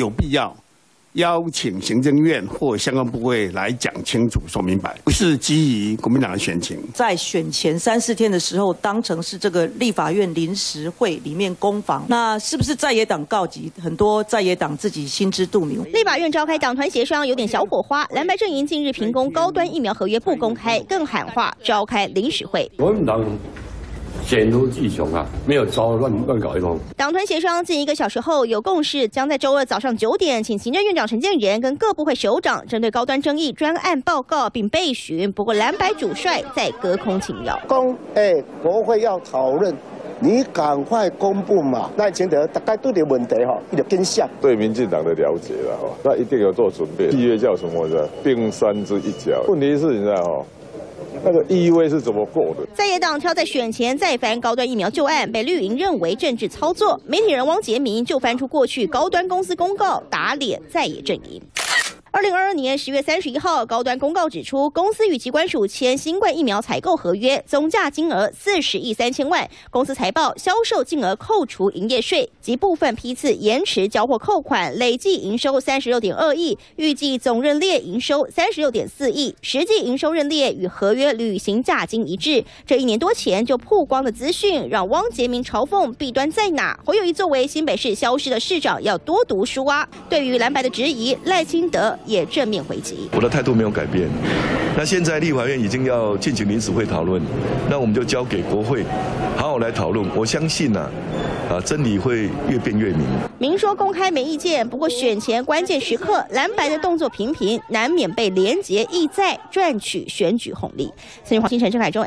有必要。邀请行政院或相关部会来讲清楚、说明白，不是基于国民党的选情。在选前三四天的时候，当成是这个立法院临时会里面攻防，那是不是在野党告急？很多在野党自己心知肚明。立法院召开党团协商，有点小火花。蓝白阵营近日评攻高端疫苗合约不公开，更喊话召开临时会。国民党。险如巨雄啊！没有招乱乱搞一通。党团协商近一个小时后有共识，将在周二早上九点请行政院长陈建仁跟各部会首长针对高端争议专案报告并备询。不过蓝白主帅在隔空请邀。公哎，国会要讨论，你赶快公布嘛。那前头大概都有问题哈，一点跟下。对民进党的了解了哈，那一定要做准备。契约叫什么的？冰山之一角。问题是你知道哈？那个意味是怎么过的？在野党挑在选前再翻高端疫苗旧案，被绿营认为政治操作。媒体人汪杰明就翻出过去高端公司公告，打脸在野阵营。二零二二年十月三十一号，高端公告指出，公司与机关署签新冠疫苗采购合约，总价金额四十亿三千万。公司财报销售金额扣除营业税及部分批次延迟交货扣款，累计营收三十六点二亿，预计总认列营收三十六点四亿，实际营收认列与合约履行价金一致。这一年多前就曝光的资讯，让汪杰明嘲讽弊端在哪？侯友谊作为新北市消失的市长，要多读书啊！对于蓝白的质疑，赖清德。也正面回击，我的态度没有改变。那现在立法院已经要进行临时会讨论，那我们就交给国会好好来讨论。我相信呢，啊，真理会越辩越明。明说公开没意见，不过选前关键时刻，蓝白的动作频频，难免被连结意在赚取选举红利。新华清晨郑海中。